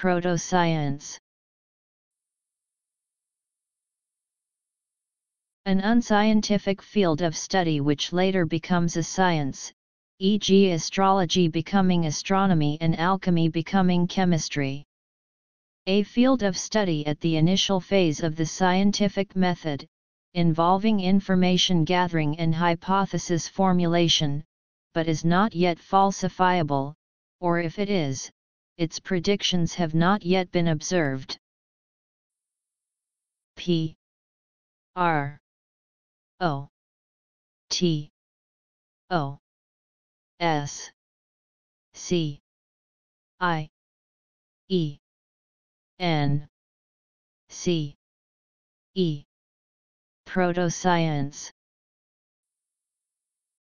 Protoscience An unscientific field of study which later becomes a science, e.g. astrology becoming astronomy and alchemy becoming chemistry. A field of study at the initial phase of the scientific method, involving information gathering and hypothesis formulation, but is not yet falsifiable, or if it is, its predictions have not yet been observed. P. R. O. T. O. S. C. I. E. N. C. E. Protoscience